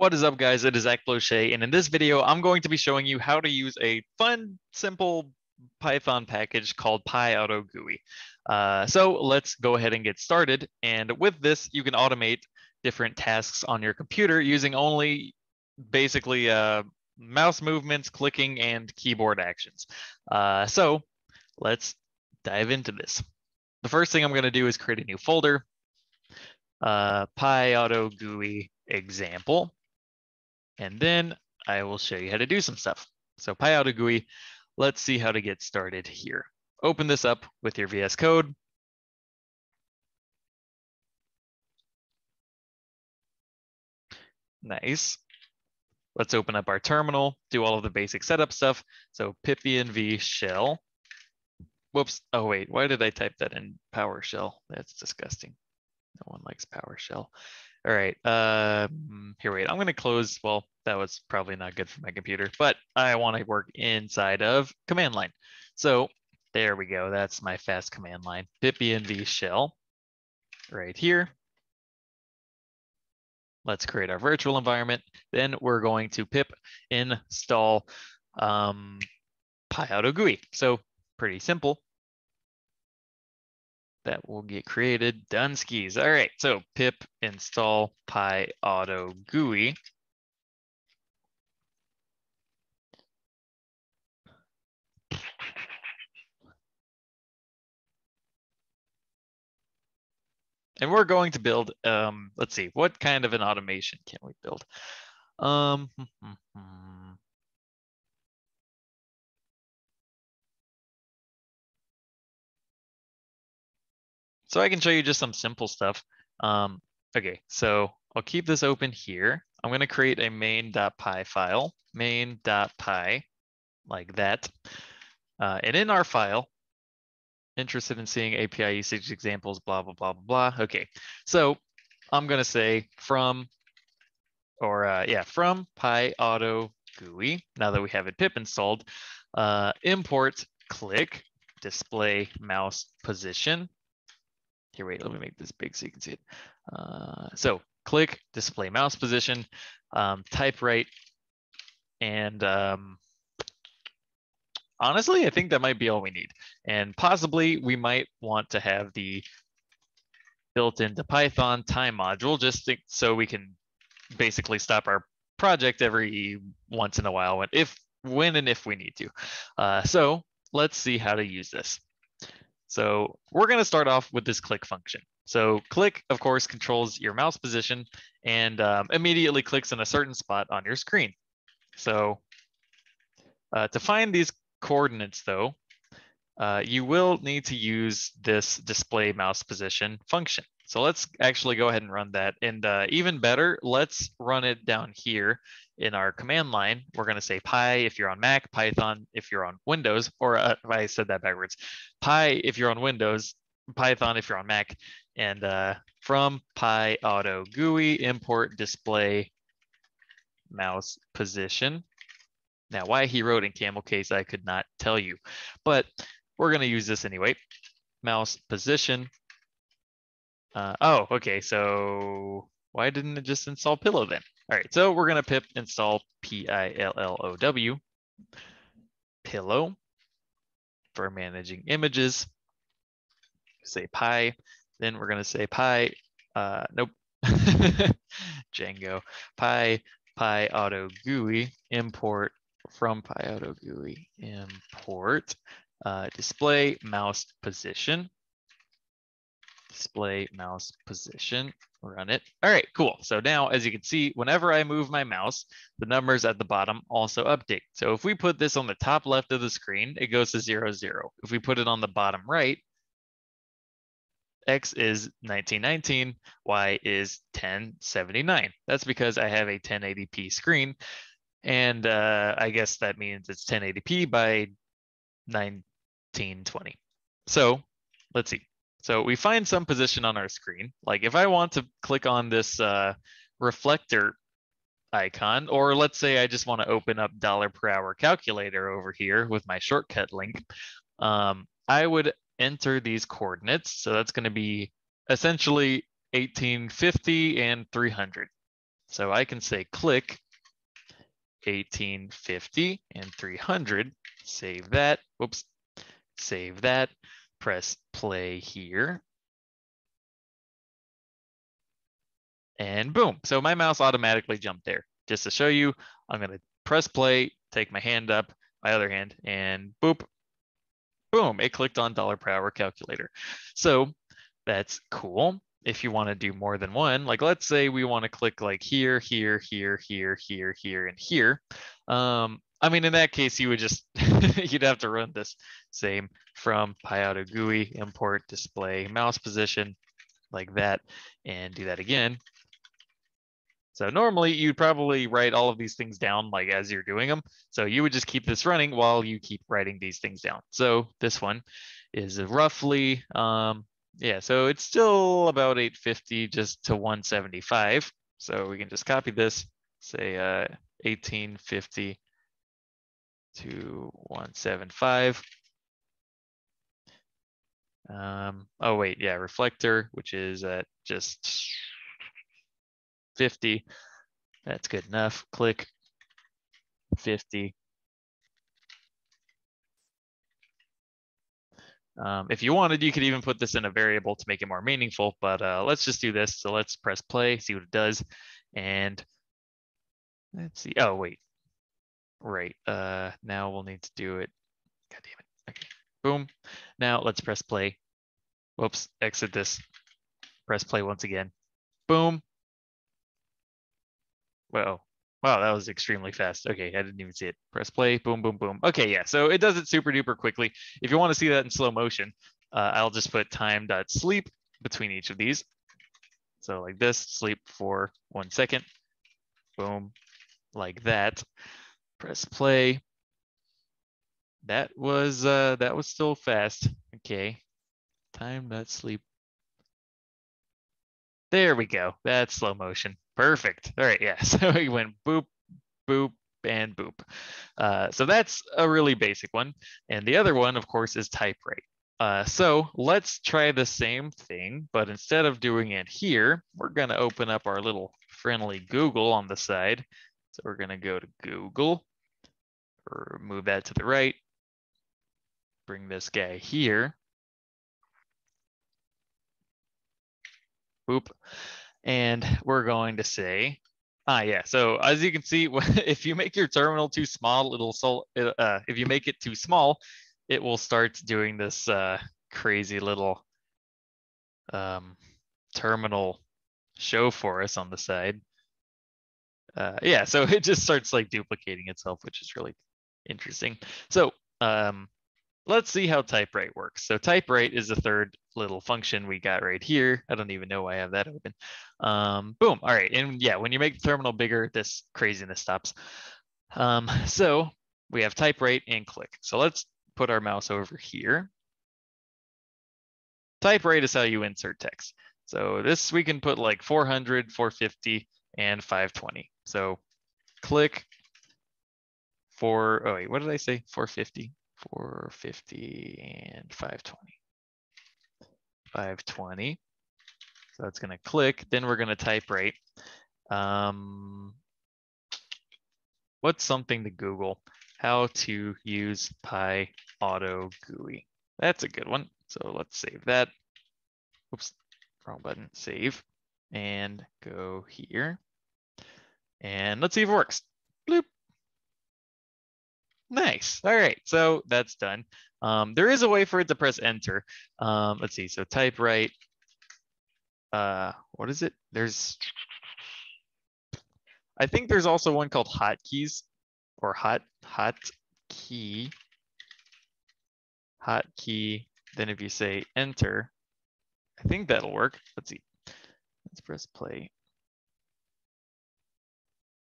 What is up guys, it is Zack Plauché, and in this video, I'm going to be showing you how to use a fun, simple Python package called PyAutoGUI. Uh, so let's go ahead and get started. And with this, you can automate different tasks on your computer using only basically uh, mouse movements, clicking, and keyboard actions. Uh, so let's dive into this. The first thing I'm gonna do is create a new folder, uh, PyAutoGUI example. And then I will show you how to do some stuff. So PyAutoGUI, let's see how to get started here. Open this up with your VS Code. Nice. Let's open up our terminal, do all of the basic setup stuff. So pipenv shell. Whoops. Oh, wait. Why did I type that in PowerShell? That's disgusting. No one likes PowerShell. All right, uh, here, wait, I'm gonna close, well, that was probably not good for my computer, but I wanna work inside of command line. So there we go, that's my fast command line, pipenv shell right here. Let's create our virtual environment. Then we're going to pip install um, PyAutoGUI. So pretty simple that will get created. Done skis. All right, so pip install pi auto GUI. And we're going to build, um, let's see, what kind of an automation can we build? Um, So I can show you just some simple stuff. Um, okay, so I'll keep this open here. I'm going to create a main.py file, main.py, like that. Uh, and in our file, interested in seeing API usage examples, blah, blah, blah, blah, blah. Okay, so I'm going to say from, or uh, yeah, from PyAuto GUI, now that we have it pip installed, uh, import click display mouse position here, wait, let me make this big so you can see it. Uh, so click display mouse position, um, typewrite, and um, honestly, I think that might be all we need. And possibly we might want to have the built into Python time module just so we can basically stop our project every once in a while when if when and if we need to. Uh, so let's see how to use this. So we're going to start off with this click function. So click, of course, controls your mouse position and um, immediately clicks in a certain spot on your screen. So uh, to find these coordinates, though, uh, you will need to use this display mouse position function. So let's actually go ahead and run that. And uh, even better, let's run it down here in our command line. We're going to say pi if you're on Mac, Python if you're on Windows, or uh, I said that backwards. pi if you're on Windows, Python if you're on Mac, and uh, from PyAutoGUI import display mouse position. Now, why he wrote in camel case, I could not tell you, but we're going to use this anyway. Mouse position uh, oh, okay. So why didn't it just install Pillow then? All right, so we're gonna pip install P-I-L-L-O-W, Pillow for managing images. Say pi, then we're gonna say pi, uh, nope, Django, pi, pi Auto GUI, import from PyAutoGUI, import, uh, display mouse position display mouse position, run it. All right, cool. So now, as you can see, whenever I move my mouse, the numbers at the bottom also update. So if we put this on the top left of the screen, it goes to zero, zero. If we put it on the bottom right, X is 1919, Y is 1079. That's because I have a 1080p screen. And uh, I guess that means it's 1080p by 1920. So let's see. So we find some position on our screen. Like if I want to click on this uh, reflector icon, or let's say I just want to open up dollar per hour calculator over here with my shortcut link, um, I would enter these coordinates. So that's going to be essentially 1850 and 300. So I can say click 1850 and 300, save that, whoops, save that, press play here. And boom, so my mouse automatically jumped there. Just to show you, I'm gonna press play, take my hand up, my other hand, and boop, boom, it clicked on dollar per hour calculator. So that's cool if you want to do more than one, like let's say we want to click like here, here, here, here, here, here, and here. Um, I mean, in that case, you would just, you'd have to run this same from PyAutoGUI, import display mouse position like that, and do that again. So normally you'd probably write all of these things down like as you're doing them. So you would just keep this running while you keep writing these things down. So this one is roughly, um, yeah, so it's still about 850 just to 175. So we can just copy this, say uh, 1850 to 175. Um, oh wait, yeah, reflector, which is at just 50. That's good enough. Click 50. Um, if you wanted, you could even put this in a variable to make it more meaningful, but uh, let's just do this. So let's press play, see what it does. And let's see. Oh, wait. Right. Uh, now we'll need to do it. God damn it. Okay. Boom. Now let's press play. Whoops. Exit this. Press play once again. Boom. Whoa. Wow, that was extremely fast. Okay, I didn't even see it. Press play, boom, boom, boom. Okay, yeah, so it does it super duper quickly. If you want to see that in slow motion, uh, I'll just put time dot sleep between each of these. So like this, sleep for one second, boom, like that. Press play. That was uh, that was still fast. Okay, time dot sleep. There we go. That's slow motion. Perfect. All right, yeah. So we went boop, boop, and boop. Uh, so that's a really basic one. And the other one, of course, is typewrite. Uh, so let's try the same thing, but instead of doing it here, we're gonna open up our little friendly Google on the side. So we're gonna go to Google, or move that to the right, bring this guy here. Boop. And we're going to say, ah, yeah. So as you can see, if you make your terminal too small, it'll, so, uh, if you make it too small, it will start doing this uh, crazy little um, terminal show for us on the side. Uh, yeah, so it just starts like duplicating itself, which is really interesting. So um, let's see how typewrite works. So typewrite is the third little function we got right here. I don't even know why I have that open. Um, boom. All right. And yeah, when you make the terminal bigger, this craziness stops. Um, so we have typewrite and click. So let's put our mouse over here. Typewrite is how you insert text. So this we can put like 400, 450, and 520. So click for, oh wait, what did I say? 450, 450 and 520. 520. So that's going to click. Then we're going to typewrite. Um, what's something to Google? How to use Pi Auto GUI. That's a good one. So let's save that. Oops, wrong button. Save and go here. And let's see if it works. Nice. All right. So that's done. Um, there is a way for it to press enter. Um, let's see. So typewrite. Uh, what is it? There's, I think there's also one called hotkeys or hot hot key. Hotkey. Then if you say enter, I think that'll work. Let's see. Let's press play.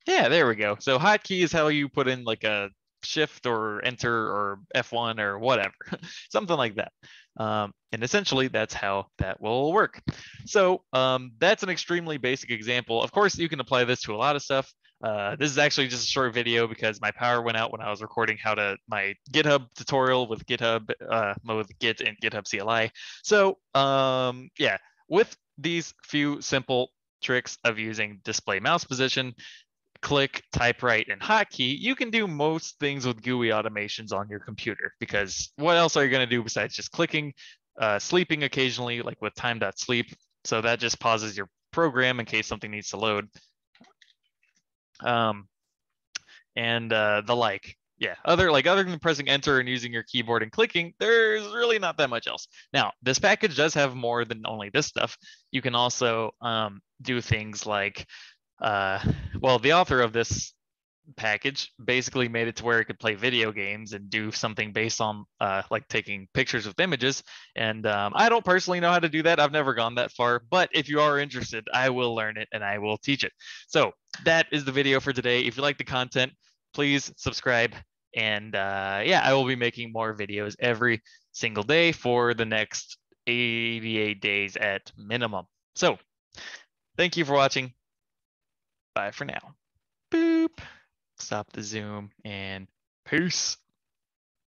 Yeah, there we go. So hotkey is how you put in like a shift or enter or F1 or whatever, something like that. Um, and essentially that's how that will work. So um, that's an extremely basic example. Of course, you can apply this to a lot of stuff. Uh, this is actually just a short video because my power went out when I was recording how to my GitHub tutorial with GitHub, uh, with Git and GitHub CLI. So um, yeah, with these few simple tricks of using display mouse position, click, typewrite, and hotkey, you can do most things with GUI automations on your computer because what else are you going to do besides just clicking, uh, sleeping occasionally, like with time.sleep. So that just pauses your program in case something needs to load. Um, and uh, the like. Yeah, other like other than pressing enter and using your keyboard and clicking, there's really not that much else. Now, this package does have more than only this stuff. You can also um, do things like, uh, well, the author of this package basically made it to where it could play video games and do something based on uh, like taking pictures with images. And um, I don't personally know how to do that. I've never gone that far, but if you are interested, I will learn it and I will teach it. So that is the video for today. If you like the content, please subscribe. And uh, yeah, I will be making more videos every single day for the next 88 days at minimum. So thank you for watching. Bye for now. Boop. Stop the zoom and peace.